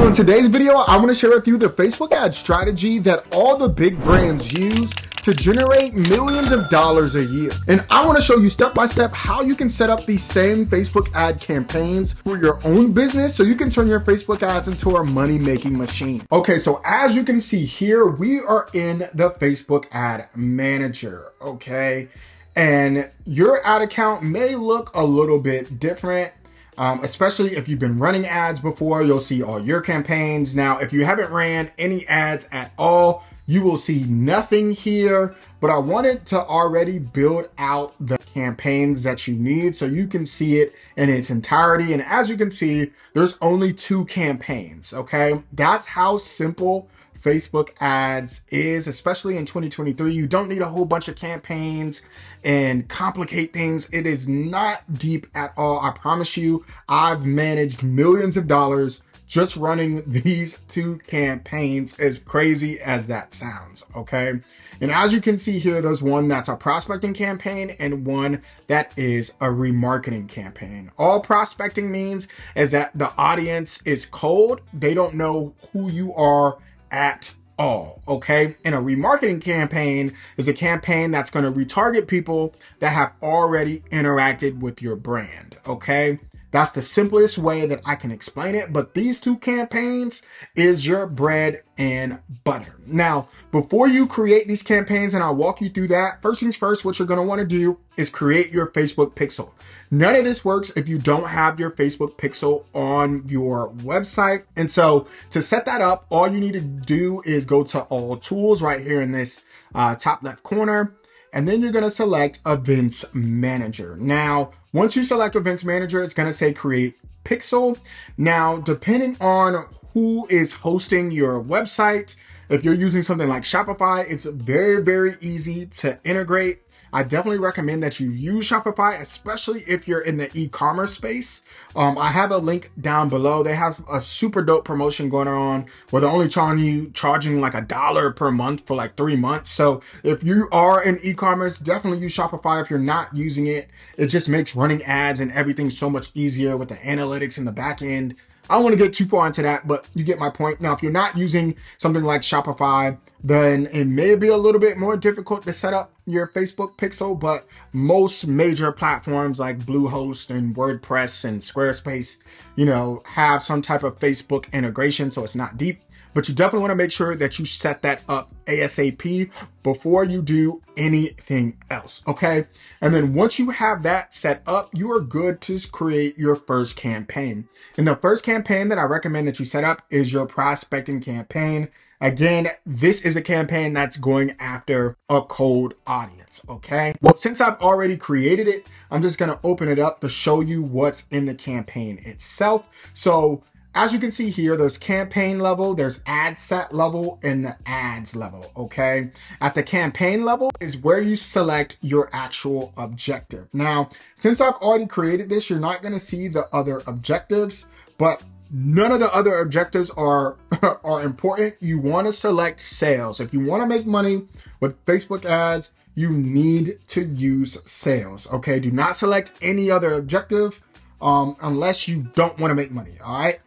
So in today's video, I'm gonna share with you the Facebook ad strategy that all the big brands use to generate millions of dollars a year. And I wanna show you step by step how you can set up these same Facebook ad campaigns for your own business so you can turn your Facebook ads into a money making machine. Okay, so as you can see here, we are in the Facebook ad manager, okay? And your ad account may look a little bit different um, especially if you've been running ads before, you'll see all your campaigns. Now, if you haven't ran any ads at all, you will see nothing here, but I wanted to already build out the campaigns that you need so you can see it in its entirety. And as you can see, there's only two campaigns, okay? That's how simple Facebook ads is, especially in 2023. You don't need a whole bunch of campaigns and complicate things. It is not deep at all. I promise you, I've managed millions of dollars just running these two campaigns as crazy as that sounds okay and as you can see here there's one that's a prospecting campaign and one that is a remarketing campaign all prospecting means is that the audience is cold they don't know who you are at all, okay? And a remarketing campaign is a campaign that's going to retarget people that have already interacted with your brand, okay? That's the simplest way that I can explain it. But these two campaigns is your bread and butter. Now, before you create these campaigns, and I'll walk you through that, first things first, what you're want to do is create your Facebook pixel. None of this works if you don't have your Facebook pixel on your website. And so to set that up, all you need to do is go to all tools right here in this uh, top left corner and then you're going to select Events Manager. Now, once you select Events Manager, it's going to say Create Pixel. Now, depending on who is hosting your website, if you're using something like Shopify, it's very, very easy to integrate. I definitely recommend that you use Shopify, especially if you're in the e-commerce space. Um, I have a link down below. They have a super dope promotion going on where they're only charging you charging like a dollar per month for like three months. So if you are in e-commerce, definitely use Shopify. If you're not using it, it just makes running ads and everything so much easier with the analytics in the back end. I don't want to get too far into that, but you get my point. Now, if you're not using something like Shopify, then it may be a little bit more difficult to set up your Facebook pixel, but most major platforms like Bluehost and WordPress and Squarespace, you know, have some type of Facebook integration, so it's not deep but you definitely want to make sure that you set that up ASAP before you do anything else. Okay. And then once you have that set up, you are good to create your first campaign. And the first campaign that I recommend that you set up is your prospecting campaign. Again, this is a campaign that's going after a cold audience, okay? Well, since I've already created it, I'm just gonna open it up to show you what's in the campaign itself. So as you can see here, there's campaign level, there's ad set level, and the ads level, okay? At the campaign level is where you select your actual objective. Now, since I've already created this, you're not gonna see the other objectives, but none of the other objectives are, are important. You wanna select sales. If you wanna make money with Facebook ads, you need to use sales, okay? Do not select any other objective um, unless you don't wanna make money, all right?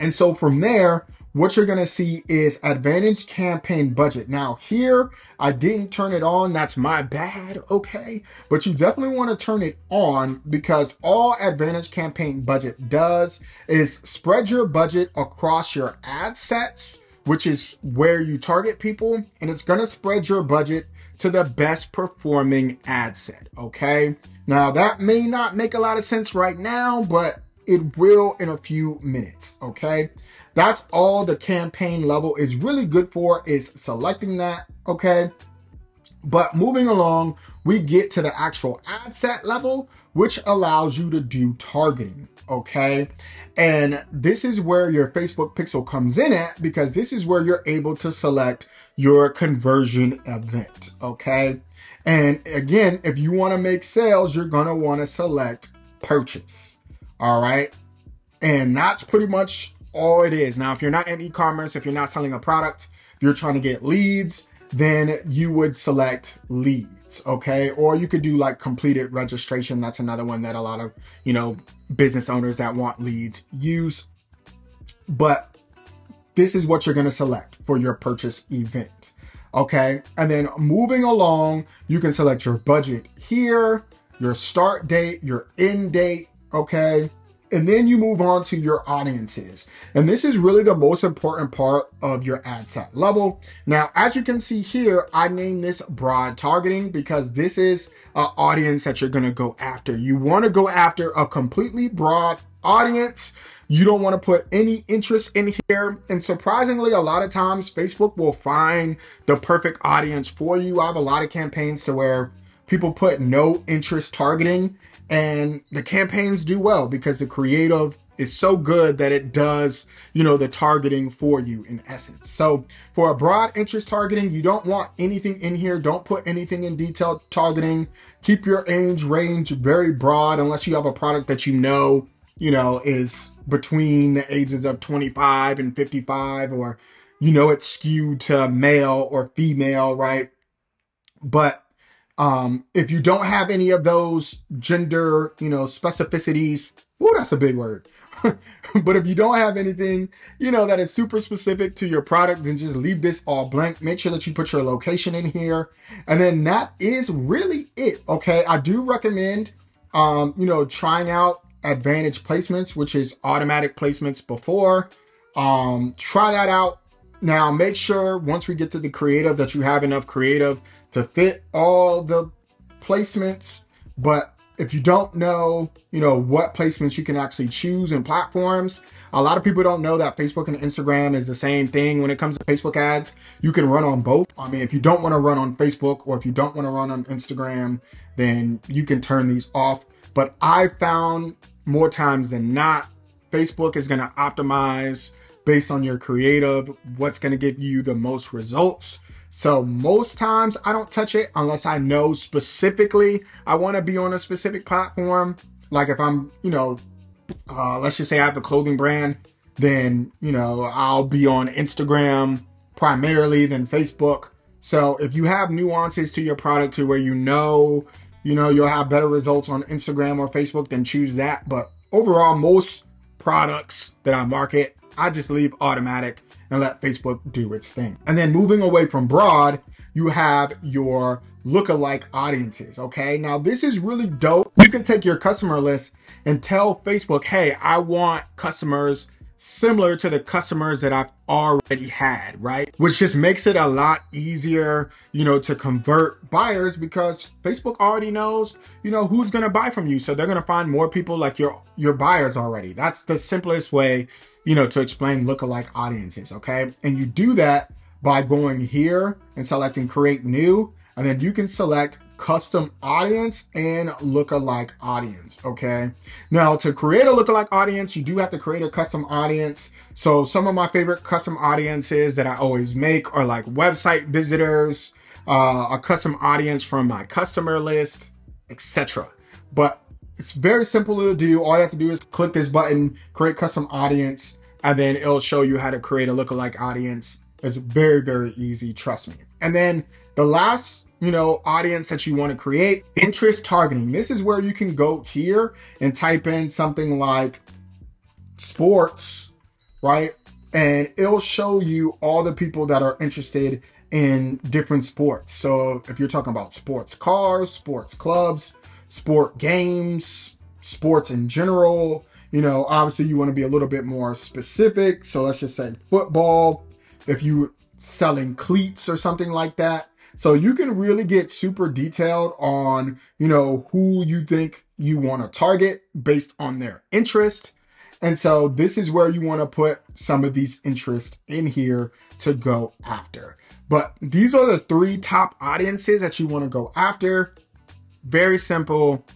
And so from there, what you're going to see is advantage campaign budget. Now here, I didn't turn it on. That's my bad. Okay. But you definitely want to turn it on because all advantage campaign budget does is spread your budget across your ad sets, which is where you target people. And it's going to spread your budget to the best performing ad set. Okay. Now that may not make a lot of sense right now, but it will in a few minutes, okay? That's all the campaign level is really good for is selecting that, okay? But moving along, we get to the actual ad set level, which allows you to do targeting, okay? And this is where your Facebook pixel comes in at because this is where you're able to select your conversion event, okay? And again, if you wanna make sales, you're gonna wanna select purchase, all right. And that's pretty much all it is. Now, if you're not in e-commerce, if you're not selling a product, if you're trying to get leads, then you would select leads. Okay. Or you could do like completed registration. That's another one that a lot of, you know, business owners that want leads use. but this is what you're going to select for your purchase event. Okay. And then moving along, you can select your budget here, your start date, your end date. Okay. And then you move on to your audiences. And this is really the most important part of your ad set level. Now, as you can see here, I named this broad targeting because this is an audience that you're to go after. You want to go after a completely broad audience. You don't want to put any interest in here. And surprisingly, a lot of times Facebook will find the perfect audience for you. I have a lot of campaigns to where people put no interest targeting and the campaigns do well because the creative is so good that it does, you know, the targeting for you in essence. So for a broad interest targeting, you don't want anything in here. Don't put anything in detailed targeting. Keep your age range very broad unless you have a product that you know you know, is between the ages of 25 and 55, or, you know, it's skewed to male or female, right? But um, if you don't have any of those gender, you know, specificities, oh, that's a big word. but if you don't have anything, you know, that is super specific to your product, then just leave this all blank. Make sure that you put your location in here. And then that is really it. Okay. I do recommend, um, you know, trying out advantage placements, which is automatic placements before. Um, try that out. Now, make sure once we get to the creative that you have enough creative to fit all the placements. But if you don't know, you know, what placements you can actually choose in platforms, a lot of people don't know that Facebook and Instagram is the same thing when it comes to Facebook ads. You can run on both. I mean, if you don't want to run on Facebook or if you don't want to run on Instagram, then you can turn these off. But I found more times than not, Facebook is going to optimize based on your creative, what's going to give you the most results. So most times I don't touch it unless I know specifically I want to be on a specific platform. Like if I'm, you know, uh, let's just say I have a clothing brand, then, you know, I'll be on Instagram primarily, then Facebook. So if you have nuances to your product to where you know you know, you'll have better results on Instagram or Facebook, then choose that. But overall, most products that I market, I just leave automatic and let Facebook do its thing. And then moving away from broad, you have your lookalike audiences. Okay. Now this is really dope. You can take your customer list and tell Facebook, hey, I want customers similar to the customers that I've already had, right? Which just makes it a lot easier, you know, to convert buyers because Facebook already knows, you know, who's going to buy from you. So they're going to find more people like your your buyers already. That's the simplest way, you know, to explain lookalike audiences, okay? And you do that by going here and selecting create new, and then you can select custom audience and lookalike audience. Okay. Now to create a lookalike audience, you do have to create a custom audience. So some of my favorite custom audiences that I always make are like website visitors, uh, a custom audience from my customer list, etc. But it's very simple to do. All you have to do is click this button, create custom audience, and then it'll show you how to create a lookalike audience. It's very, very easy. Trust me. And then the last you know, audience that you want to create. Interest targeting. This is where you can go here and type in something like sports, right? And it'll show you all the people that are interested in different sports. So if you're talking about sports cars, sports clubs, sport games, sports in general, you know, obviously you want to be a little bit more specific. So let's just say football. If you're selling cleats or something like that, so you can really get super detailed on, you know, who you think you want to target based on their interest. And so this is where you want to put some of these interests in here to go after. But these are the three top audiences that you want to go after. Very simple.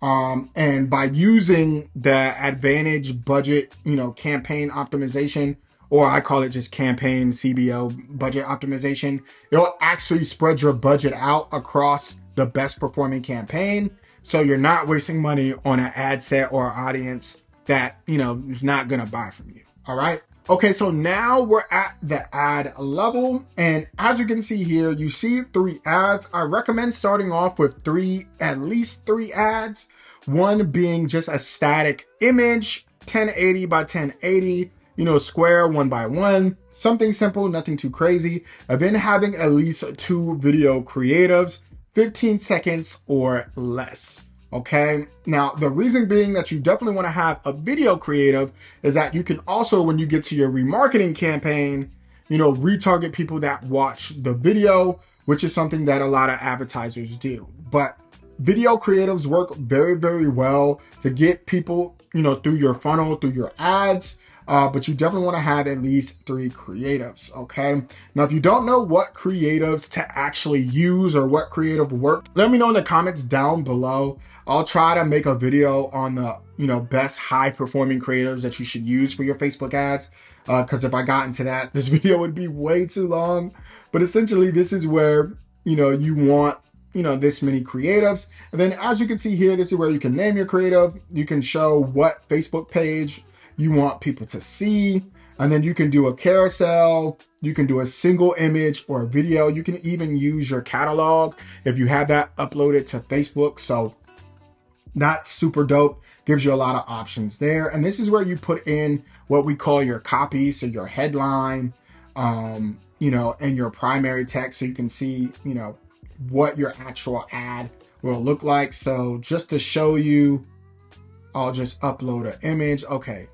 Um, and by using the advantage budget, you know, campaign optimization, or I call it just campaign CBO budget optimization. It'll actually spread your budget out across the best performing campaign. So you're not wasting money on an ad set or audience that, you know, is not to buy from you. All right. Okay, so now we're at the ad level. And as you can see here, you see three ads. I recommend starting off with three, at least three ads. One being just a static image, 1080 by 1080 you know, square one by one, something simple, nothing too crazy. And then having at least two video creatives, 15 seconds or less. Okay. Now, the reason being that you definitely want to have a video creative is that you can also, when you get to your remarketing campaign, you know, retarget people that watch the video, which is something that a lot of advertisers do. But video creatives work very, very well to get people, you know, through your funnel, through your ads, uh, but you definitely want to have at least three creatives, okay? Now, if you don't know what creatives to actually use or what creative works, let me know in the comments down below. I'll try to make a video on the, you know, best high performing creatives that you should use for your Facebook ads. Because uh, if I got into that, this video would be way too long. But essentially, this is where, you know, you want you know, this many creatives. And then as you can see here, this is where you can name your creative. You can show what Facebook page you want people to see. And then you can do a carousel, you can do a single image or a video. You can even use your catalog if you have that uploaded to Facebook. So that's super dope. Gives you a lot of options there. And this is where you put in what we call your copy. So your headline, um, you know, and your primary text. So you can see, you know, what your actual ad will look like. So just to show you, I'll just upload an image. Okay,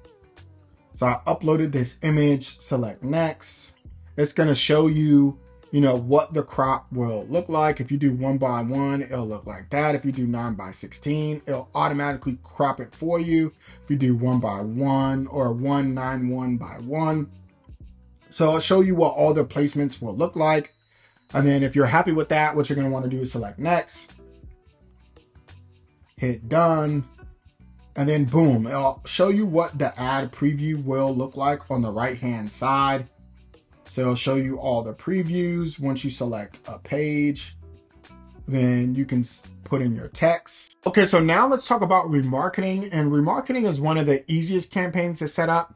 so I uploaded this image, select next. It's gonna show you, you know, what the crop will look like. If you do one by one, it'll look like that. If you do nine by 16, it'll automatically crop it for you. If you do one by one or one nine one by one. So I'll show you what all the placements will look like. And then if you're happy with that, what you're gonna wanna do is select next, hit done, and then boom, it'll show you what the ad preview will look like on the right hand side. So it'll show you all the previews once you select a page. Then you can put in your text. Okay, so now let's talk about remarketing. And remarketing is one of the easiest campaigns to set up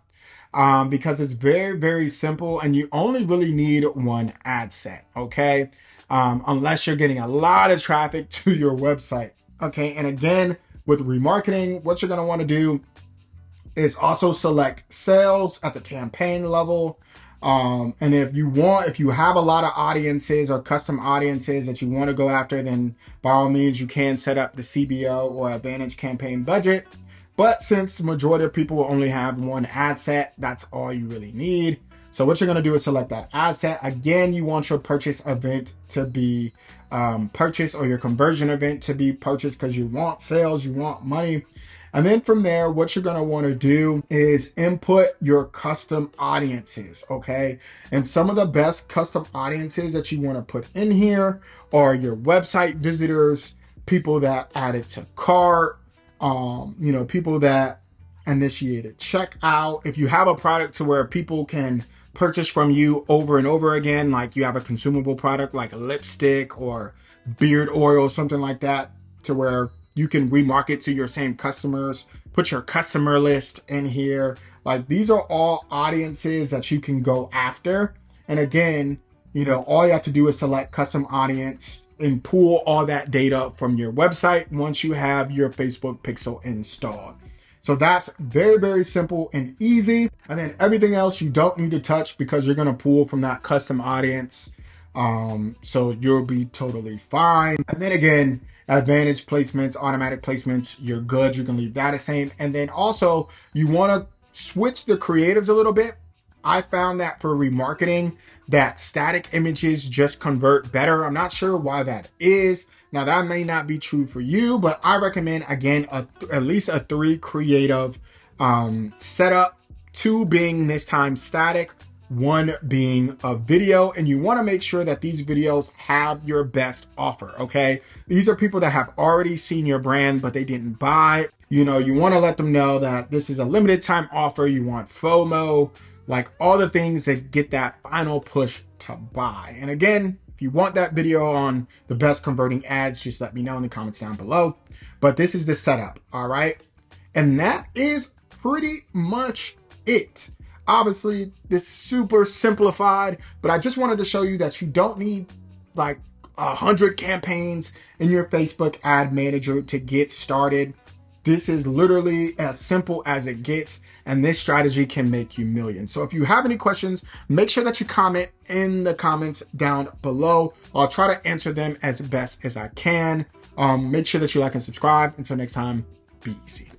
um, because it's very, very simple and you only really need one ad set, okay? Um, unless you're getting a lot of traffic to your website. Okay, and again, with remarketing, what you're going to want to do is also select sales at the campaign level. Um, and if you want, if you have a lot of audiences or custom audiences that you want to go after, then by all means, you can set up the CBO or Advantage campaign budget. But since majority of people will only have one ad set, that's all you really need. So what you're gonna do is select that ad set. Again, you want your purchase event to be um, purchase or your conversion event to be purchased because you want sales, you want money. And then from there, what you're gonna wanna do is input your custom audiences, okay? And some of the best custom audiences that you wanna put in here are your website visitors, people that added to cart, um, you know, people that initiated checkout. If you have a product to where people can purchase from you over and over again, like you have a consumable product like lipstick or beard oil, something like that, to where you can remarket to your same customers, put your customer list in here. Like these are all audiences that you can go after. And again, you know, all you have to do is select custom audience and pull all that data from your website once you have your Facebook pixel installed. So that's very, very simple and easy. And then everything else you don't need to touch because you're gonna pull from that custom audience. Um, so you'll be totally fine. And then again, advantage placements, automatic placements, you're good. You can leave that the same. And then also you wanna switch the creatives a little bit I found that for remarketing, that static images just convert better. I'm not sure why that is. Now that may not be true for you, but I recommend again a, at least a three creative um, setup. Two being this time static, one being a video and you want to make sure that these videos have your best offer okay these are people that have already seen your brand but they didn't buy you know you want to let them know that this is a limited time offer you want fomo like all the things that get that final push to buy. And again, if you want that video on the best converting ads, just let me know in the comments down below. But this is the setup, all right? And that is pretty much it. Obviously, this super simplified, but I just wanted to show you that you don't need like a hundred campaigns in your Facebook ad manager to get started. This is literally as simple as it gets, and this strategy can make you millions. So if you have any questions, make sure that you comment in the comments down below. I'll try to answer them as best as I can. Um, make sure that you like and subscribe. Until next time, be easy.